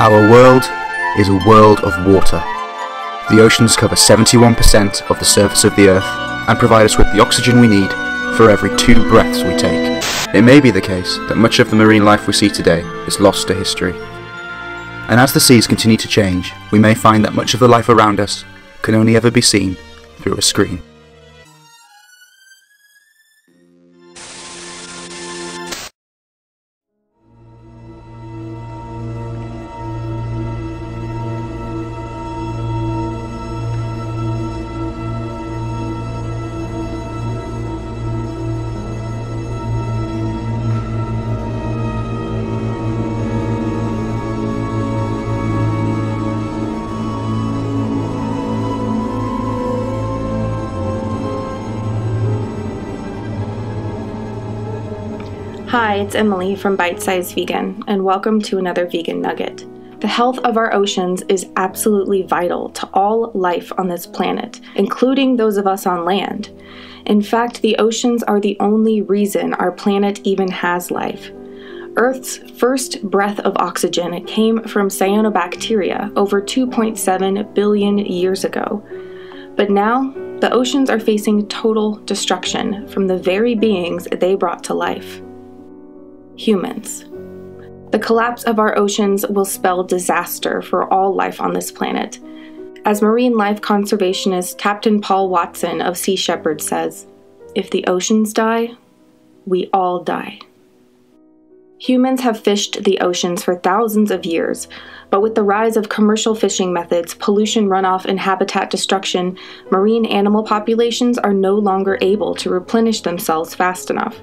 Our world is a world of water. The oceans cover 71% of the surface of the Earth and provide us with the oxygen we need for every two breaths we take. It may be the case that much of the marine life we see today is lost to history. And as the seas continue to change, we may find that much of the life around us can only ever be seen through a screen. Hi, it's Emily from Bite Size Vegan, and welcome to another Vegan Nugget. The health of our oceans is absolutely vital to all life on this planet, including those of us on land. In fact, the oceans are the only reason our planet even has life. Earth's first breath of oxygen came from cyanobacteria over 2.7 billion years ago. But now, the oceans are facing total destruction from the very beings they brought to life humans. The collapse of our oceans will spell disaster for all life on this planet. As marine life conservationist Captain Paul Watson of Sea Shepherd says, if the oceans die, we all die. Humans have fished the oceans for thousands of years, but with the rise of commercial fishing methods, pollution runoff, and habitat destruction, marine animal populations are no longer able to replenish themselves fast enough.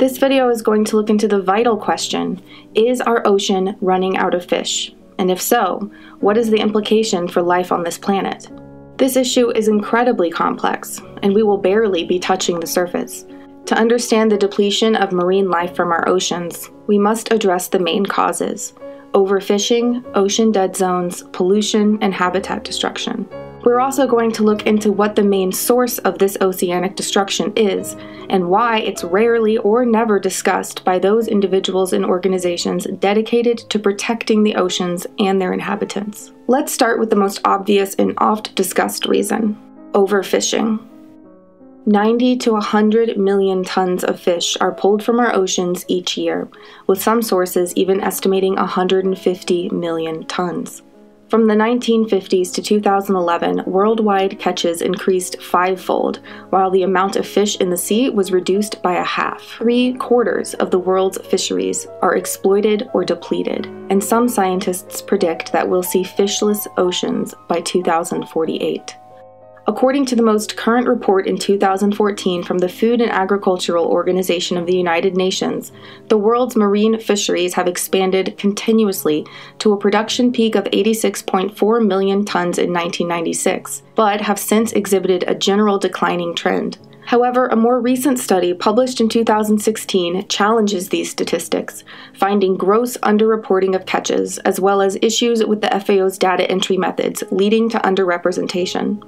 This video is going to look into the vital question Is our ocean running out of fish? And if so, what is the implication for life on this planet? This issue is incredibly complex, and we will barely be touching the surface. To understand the depletion of marine life from our oceans, we must address the main causes overfishing, ocean dead zones, pollution, and habitat destruction. We're also going to look into what the main source of this oceanic destruction is and why it's rarely or never discussed by those individuals and organizations dedicated to protecting the oceans and their inhabitants. Let's start with the most obvious and oft discussed reason overfishing. 90 to 100 million tons of fish are pulled from our oceans each year, with some sources even estimating 150 million tons. From the 1950s to 2011, worldwide catches increased fivefold, while the amount of fish in the sea was reduced by a half. Three quarters of the world's fisheries are exploited or depleted, and some scientists predict that we'll see fishless oceans by 2048. According to the most current report in 2014 from the Food and Agricultural Organization of the United Nations, the world's marine fisheries have expanded continuously to a production peak of 86.4 million tons in 1996, but have since exhibited a general declining trend. However, a more recent study published in 2016 challenges these statistics, finding gross underreporting of catches, as well as issues with the FAO's data entry methods, leading to underrepresentation.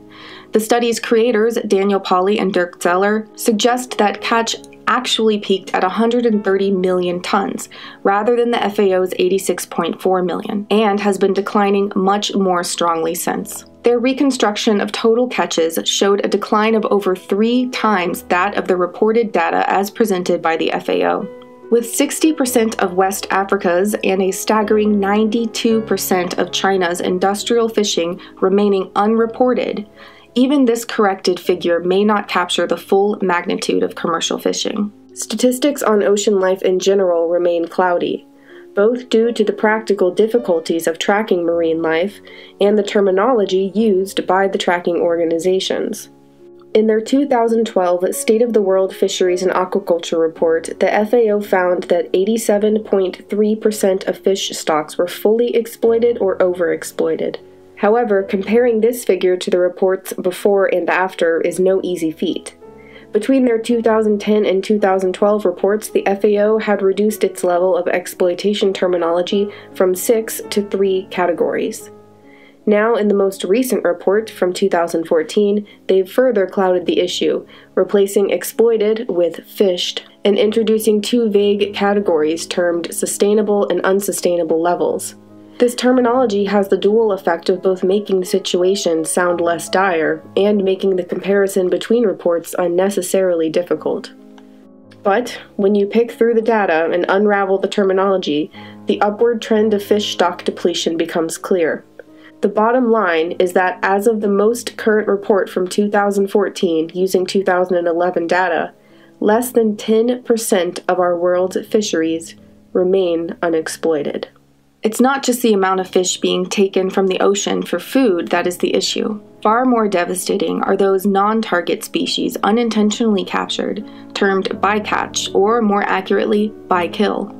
The study's creators, Daniel Pauly and Dirk Zeller, suggest that catch actually peaked at 130 million tons, rather than the FAO's 86.4 million, and has been declining much more strongly since. Their reconstruction of total catches showed a decline of over three times that of the reported data as presented by the FAO. With 60% of West Africa's and a staggering 92% of China's industrial fishing remaining unreported, even this corrected figure may not capture the full magnitude of commercial fishing. Statistics on ocean life in general remain cloudy, both due to the practical difficulties of tracking marine life and the terminology used by the tracking organizations. In their 2012 State of the World Fisheries and Aquaculture report, the FAO found that 87.3% of fish stocks were fully exploited or overexploited. However, comparing this figure to the reports before and after is no easy feat. Between their 2010 and 2012 reports, the FAO had reduced its level of exploitation terminology from six to three categories. Now, in the most recent report from 2014, they've further clouded the issue, replacing exploited with fished, and introducing two vague categories termed sustainable and unsustainable levels. This terminology has the dual effect of both making the situation sound less dire and making the comparison between reports unnecessarily difficult. But when you pick through the data and unravel the terminology, the upward trend of fish stock depletion becomes clear. The bottom line is that as of the most current report from 2014 using 2011 data, less than 10% of our world's fisheries remain unexploited. It's not just the amount of fish being taken from the ocean for food that is the issue. Far more devastating are those non target species unintentionally captured, termed bycatch, or more accurately, bykill.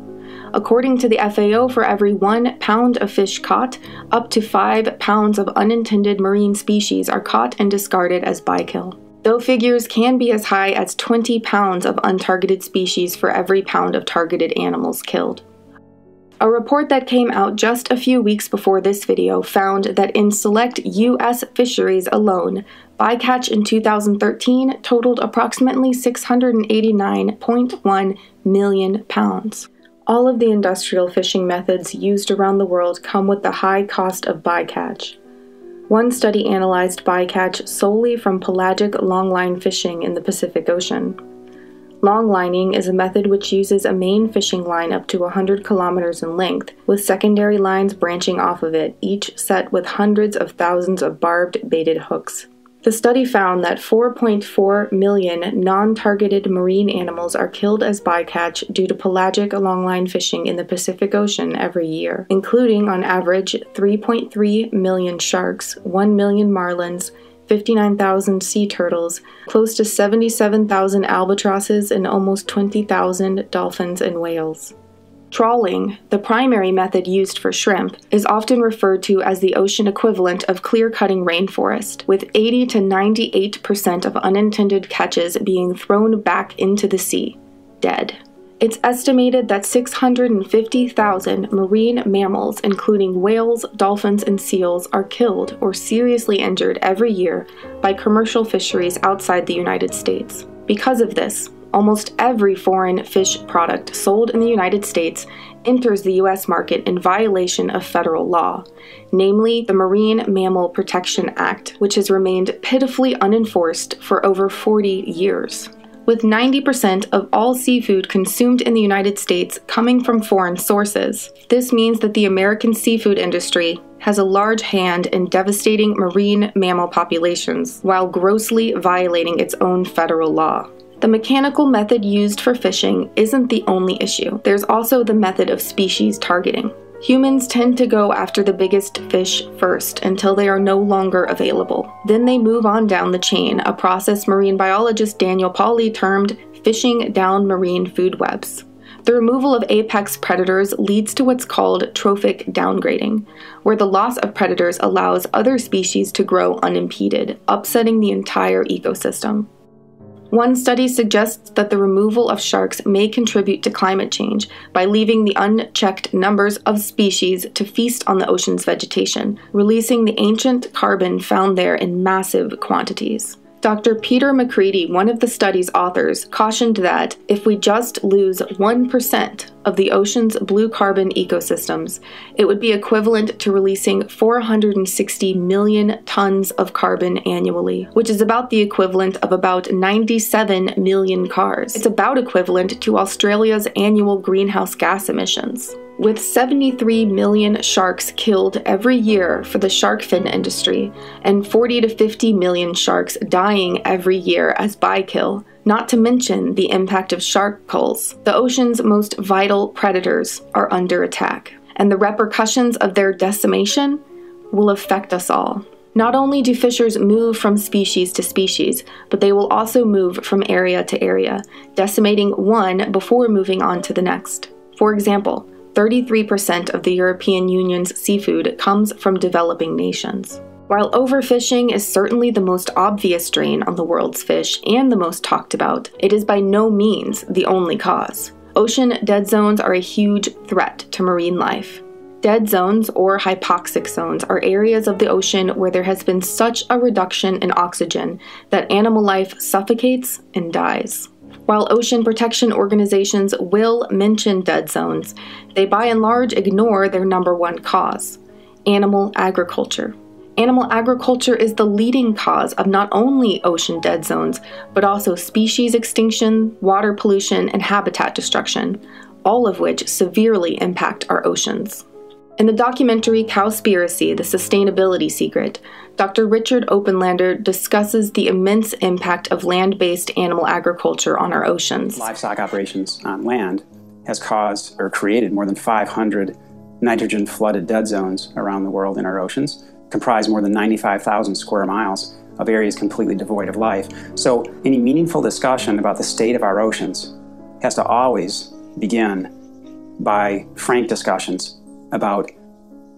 According to the FAO, for every one pound of fish caught, up to five pounds of unintended marine species are caught and discarded as bykill. Though figures can be as high as 20 pounds of untargeted species for every pound of targeted animals killed. A report that came out just a few weeks before this video found that in select U.S. fisheries alone, bycatch in 2013 totaled approximately 689.1 million pounds. All of the industrial fishing methods used around the world come with the high cost of bycatch. One study analyzed bycatch solely from pelagic longline fishing in the Pacific Ocean. Longlining is a method which uses a main fishing line up to 100 kilometers in length, with secondary lines branching off of it, each set with hundreds of thousands of barbed baited hooks. The study found that 4.4 million non targeted marine animals are killed as bycatch due to pelagic longline fishing in the Pacific Ocean every year, including on average 3.3 million sharks, 1 million marlins, 59,000 sea turtles, close to 77,000 albatrosses, and almost 20,000 dolphins and whales. Trawling, the primary method used for shrimp, is often referred to as the ocean equivalent of clear cutting rainforest, with 80 to 98% of unintended catches being thrown back into the sea, dead. It's estimated that 650,000 marine mammals, including whales, dolphins, and seals, are killed or seriously injured every year by commercial fisheries outside the United States. Because of this, almost every foreign fish product sold in the United States enters the U.S. market in violation of federal law, namely the Marine Mammal Protection Act, which has remained pitifully unenforced for over 40 years with 90% of all seafood consumed in the United States coming from foreign sources. This means that the American seafood industry has a large hand in devastating marine mammal populations while grossly violating its own federal law. The mechanical method used for fishing isn't the only issue. There's also the method of species targeting. Humans tend to go after the biggest fish first until they are no longer available. Then they move on down the chain, a process marine biologist Daniel Pauly termed fishing down marine food webs. The removal of apex predators leads to what's called trophic downgrading, where the loss of predators allows other species to grow unimpeded, upsetting the entire ecosystem. One study suggests that the removal of sharks may contribute to climate change by leaving the unchecked numbers of species to feast on the ocean's vegetation, releasing the ancient carbon found there in massive quantities. Dr. Peter Macreadie, one of the study's authors, cautioned that if we just lose 1% of the ocean's blue carbon ecosystems, it would be equivalent to releasing 460 million tons of carbon annually, which is about the equivalent of about 97 million cars. It's about equivalent to Australia's annual greenhouse gas emissions. With 73 million sharks killed every year for the shark fin industry, and 40 to 50 million sharks dying every year as bykill, not to mention the impact of shark culls, the ocean's most vital predators are under attack, and the repercussions of their decimation will affect us all. Not only do fishers move from species to species, but they will also move from area to area, decimating one before moving on to the next. For example, 33% of the European Union's seafood comes from developing nations. While overfishing is certainly the most obvious drain on the world's fish and the most talked about, it is by no means the only cause. Ocean dead zones are a huge threat to marine life. Dead zones, or hypoxic zones, are areas of the ocean where there has been such a reduction in oxygen that animal life suffocates and dies. While ocean protection organizations will mention dead zones, they by and large ignore their number one cause animal agriculture. Animal agriculture is the leading cause of not only ocean dead zones, but also species extinction, water pollution, and habitat destruction, all of which severely impact our oceans. In the documentary Cowspiracy The Sustainability Secret, Dr. Richard Oppenlander discusses the immense impact of land based animal agriculture on our oceans. Livestock operations on land has caused or created more than 500 nitrogen flooded dead zones around the world in our oceans, comprise more than 95,000 square miles of areas completely devoid of life. So, any meaningful discussion about the state of our oceans has to always begin by frank discussions about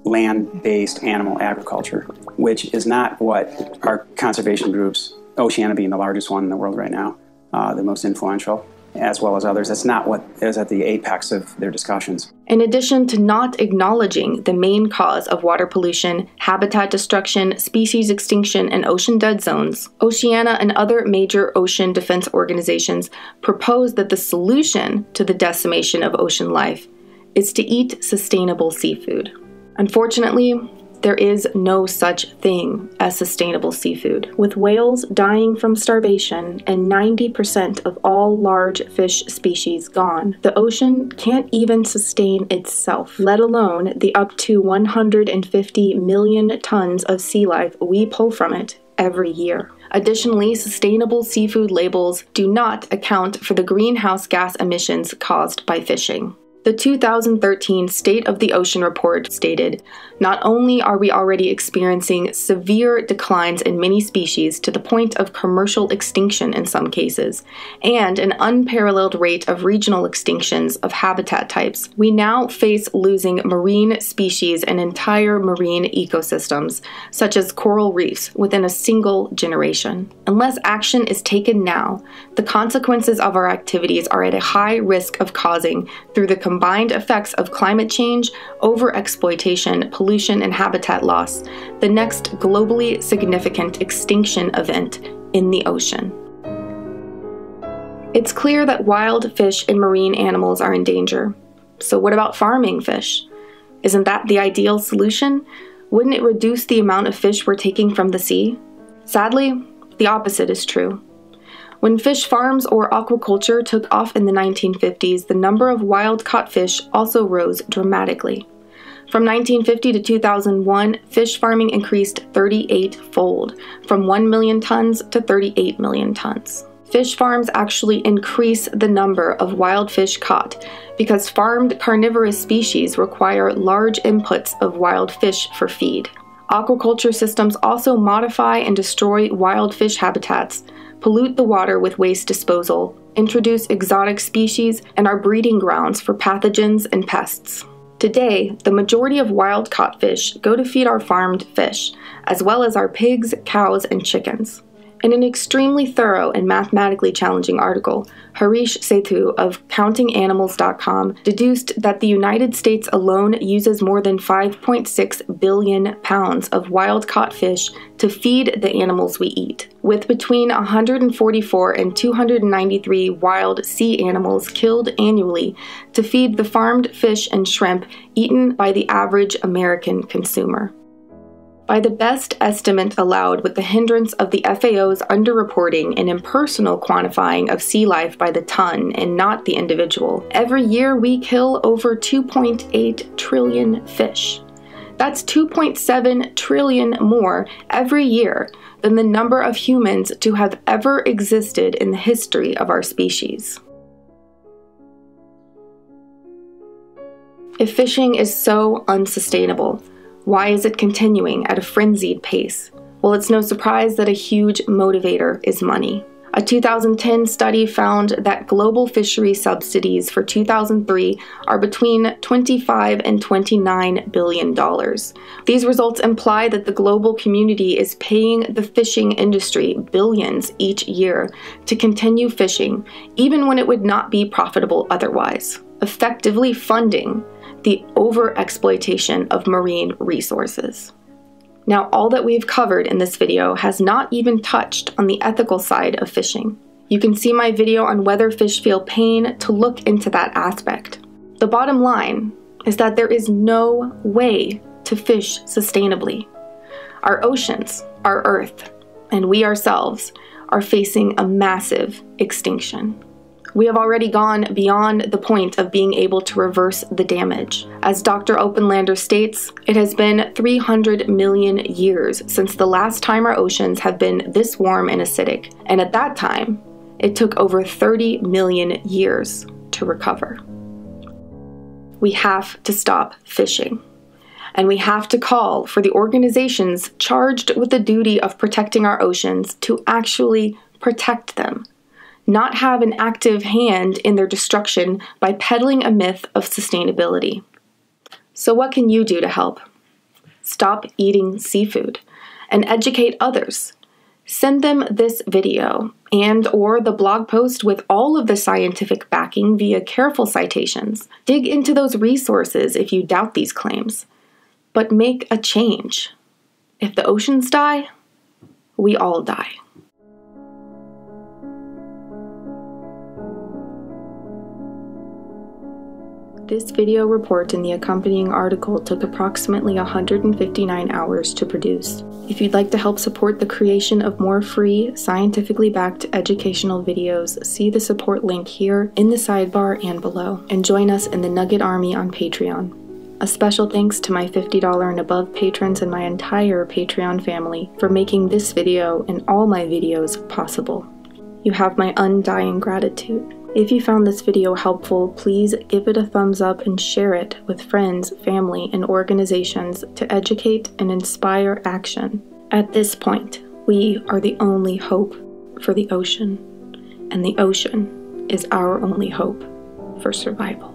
land based animal agriculture, which is not what our conservation groups, Oceana being the largest one in the world right now, uh, the most influential, as well as others, that's not what is at the apex of their discussions. In addition to not acknowledging the main cause of water pollution, habitat destruction, species extinction, and ocean dead zones, Oceana and other major ocean defense organizations propose that the solution to the decimation of ocean life is to eat sustainable seafood. Unfortunately, there is no such thing as sustainable seafood. With whales dying from starvation and 90% of all large fish species gone, the ocean can't even sustain itself, let alone the up to 150 million tons of sea life we pull from it every year. Additionally, sustainable seafood labels do not account for the greenhouse gas emissions caused by fishing. The 2013 State of the Ocean report stated Not only are we already experiencing severe declines in many species to the point of commercial extinction in some cases, and an unparalleled rate of regional extinctions of habitat types, we now face losing marine species and entire marine ecosystems, such as coral reefs, within a single generation. Unless action is taken now, the consequences of our activities are at a high risk of causing, through the combined effects of climate change, overexploitation, pollution, and habitat loss, the next globally significant extinction event in the ocean. It's clear that wild fish and marine animals are in danger. So, what about farming fish? Isn't that the ideal solution? Wouldn't it reduce the amount of fish we're taking from the sea? Sadly, the opposite is true. When fish farms or aquaculture took off in the 1950s, the number of wild caught fish also rose dramatically. From 1950 to 2001, fish farming increased 38 fold, from 1 million tons to 38 million tons. Fish farms actually increase the number of wild fish caught because farmed carnivorous species require large inputs of wild fish for feed. Aquaculture systems also modify and destroy wild fish habitats, pollute the water with waste disposal, introduce exotic species, and are breeding grounds for pathogens and pests. Today, the majority of wild caught fish go to feed our farmed fish, as well as our pigs, cows, and chickens. In an extremely thorough and mathematically challenging article, Harish Sethu of CountingAnimals.com deduced that the United States alone uses more than 5.6 billion pounds of wild caught fish to feed the animals we eat, with between 144 and 293 wild sea animals killed annually to feed the farmed fish and shrimp eaten by the average American consumer. By the best estimate allowed with the hindrance of the FAO's underreporting and impersonal quantifying of sea life by the ton and not the individual, every year we kill over 2.8 trillion fish. That's 2.7 trillion more every year than the number of humans to have ever existed in the history of our species. If fishing is so unsustainable, why is it continuing at a frenzied pace? Well, it's no surprise that a huge motivator is money. A 2010 study found that global fishery subsidies for 2003 are between 25 and 29 billion dollars. These results imply that the global community is paying the fishing industry billions each year to continue fishing, even when it would not be profitable otherwise, effectively funding the overexploitation of marine resources. Now, all that we've covered in this video has not even touched on the ethical side of fishing. You can see my video on whether fish feel pain to look into that aspect. The bottom line is that there is no way to fish sustainably. Our oceans, our Earth, and we ourselves are facing a massive extinction. We have already gone beyond the point of being able to reverse the damage. As Dr. Oppenlander states, it has been 300 million years since the last time our oceans have been this warm and acidic, and at that time, it took over 30 million years to recover. We have to stop fishing. And we have to call for the organizations charged with the duty of protecting our oceans to actually protect them not have an active hand in their destruction by peddling a myth of sustainability. So, what can you do to help? Stop eating seafood and educate others. Send them this video and or the blog post with all of the scientific backing via careful citations. Dig into those resources if you doubt these claims. But make a change. If the oceans die, we all die. This video report and the accompanying article took approximately 159 hours to produce. If you'd like to help support the creation of more free, scientifically backed educational videos, see the support link here in the sidebar and below, and join us in the Nugget Army on Patreon. A special thanks to my $50 and above patrons and my entire Patreon family for making this video and all my videos possible. You have my undying gratitude. If you found this video helpful, please give it a thumbs up and share it with friends, family, and organizations to educate and inspire action. At this point, we are the only hope for the ocean, and the ocean is our only hope for survival.